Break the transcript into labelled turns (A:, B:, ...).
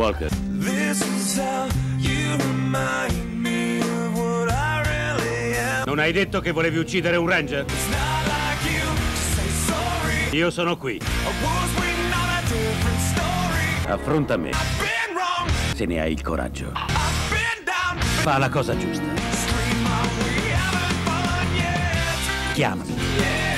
A: Walker.
B: This is how you remind me of what I really am.
A: Non hai detto che volevi uccidere un ranger?
B: Like you sorry.
A: Io sono qui. Affronta me, se ne hai il coraggio. Fa la cosa giusta. Chiamami.
B: Yeah.